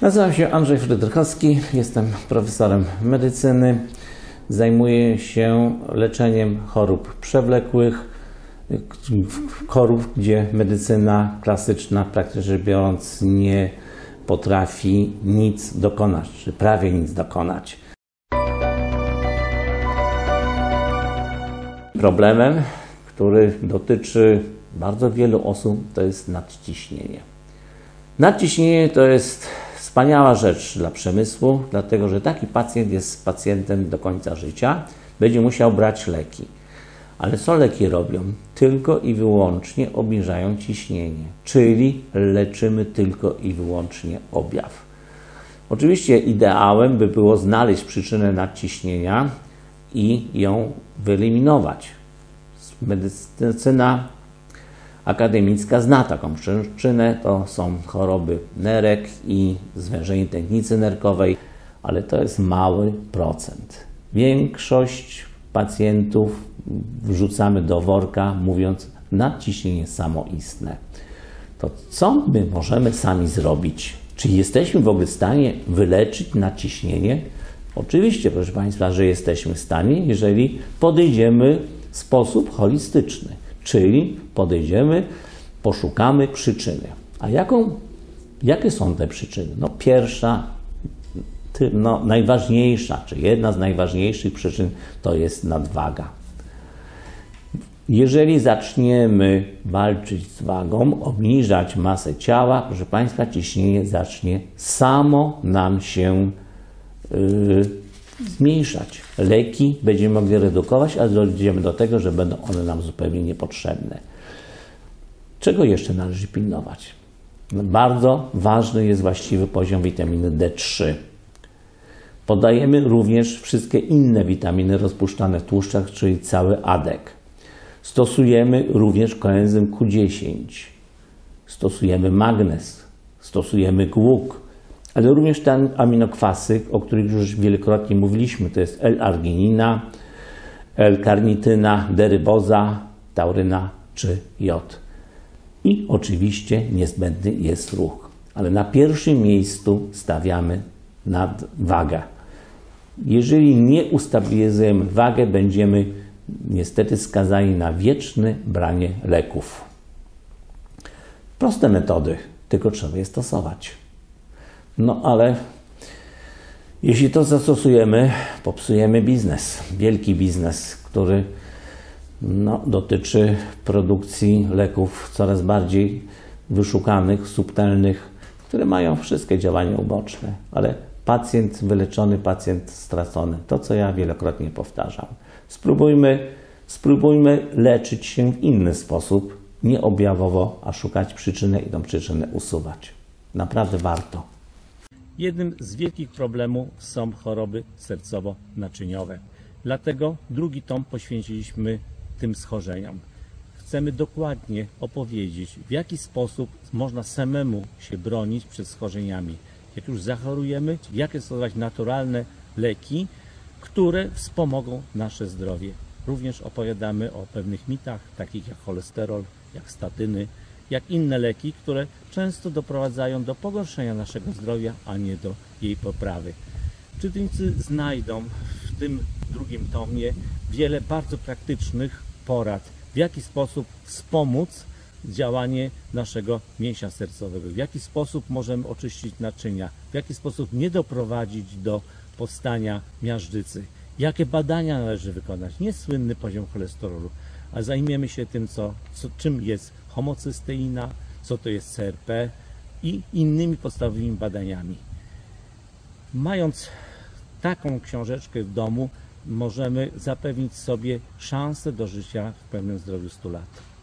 Nazywam się Andrzej Frydrychowski, jestem profesorem medycyny. Zajmuję się leczeniem chorób przewlekłych, chorób, gdzie medycyna klasyczna, praktycznie rzecz biorąc, nie potrafi nic dokonać, czy prawie nic dokonać. Problemem, który dotyczy bardzo wielu osób, to jest nadciśnienie. Nadciśnienie to jest wspaniała rzecz dla przemysłu, dlatego że taki pacjent jest pacjentem do końca życia, będzie musiał brać leki. Ale co leki robią? Tylko i wyłącznie obniżają ciśnienie, czyli leczymy tylko i wyłącznie objaw. Oczywiście ideałem by było znaleźć przyczynę nadciśnienia i ją wyeliminować. Medycyna akademicka zna taką przyczynę, to są choroby nerek i zwężenie tętnicy nerkowej, ale to jest mały procent. Większość pacjentów wrzucamy do worka, mówiąc nadciśnienie samoistne. To co my możemy sami zrobić? Czy jesteśmy w ogóle w stanie wyleczyć nadciśnienie? Oczywiście, proszę Państwa, że jesteśmy w stanie, jeżeli podejdziemy w sposób holistyczny, czyli podejdziemy, poszukamy przyczyny. A jaką, jakie są te przyczyny? No pierwsza, no, najważniejsza, czy jedna z najważniejszych przyczyn to jest nadwaga. Jeżeli zaczniemy walczyć z wagą, obniżać masę ciała, proszę Państwa, ciśnienie zacznie samo nam się yy, zmniejszać. Leki będziemy mogli redukować, ale dojdziemy do tego, że będą one nam zupełnie niepotrzebne. Czego jeszcze należy pilnować? Bardzo ważny jest właściwy poziom witaminy D3. Podajemy również wszystkie inne witaminy rozpuszczane w tłuszczach, czyli cały adek. Stosujemy również koenzym Q10. Stosujemy magnez. Stosujemy głuk. Ale również te aminokwasy, o których już wielokrotnie mówiliśmy, to jest L-arginina, L-karnityna, deryboza, tauryna czy jod. I oczywiście niezbędny jest ruch. Ale na pierwszym miejscu stawiamy nadwagę. Jeżeli nie ustabilizujemy wagę, będziemy niestety skazani na wieczne branie leków. Proste metody, tylko trzeba je stosować. No ale jeśli to zastosujemy, popsujemy biznes, wielki biznes, który no, dotyczy produkcji leków coraz bardziej wyszukanych, subtelnych, które mają wszystkie działania uboczne, ale pacjent wyleczony, pacjent stracony. To, co ja wielokrotnie powtarzam. Spróbujmy, spróbujmy leczyć się w inny sposób, nie objawowo, a szukać przyczyny i tą przyczynę usuwać. Naprawdę warto. Jednym z wielkich problemów są choroby sercowo-naczyniowe. Dlatego drugi tom poświęciliśmy tym schorzeniom. Chcemy dokładnie opowiedzieć, w jaki sposób można samemu się bronić przed schorzeniami. Jak już zachorujemy, jakie stosować naturalne leki, które wspomogą nasze zdrowie. Również opowiadamy o pewnych mitach, takich jak cholesterol, jak statyny, jak inne leki, które często doprowadzają do pogorszenia naszego zdrowia, a nie do jej poprawy. Czytelnicy znajdą w tym drugim tomie wiele bardzo praktycznych porad, w jaki sposób wspomóc działanie naszego mięśnia sercowego, w jaki sposób możemy oczyścić naczynia, w jaki sposób nie doprowadzić do powstania miażdżycy, jakie badania należy wykonać, nie słynny poziom cholesterolu, a zajmiemy się tym, co, co, czym jest homocysteina, co to jest CRP i innymi podstawowymi badaniami. Mając taką książeczkę w domu, możemy zapewnić sobie szansę do życia w pełnym zdrowiu 100 lat.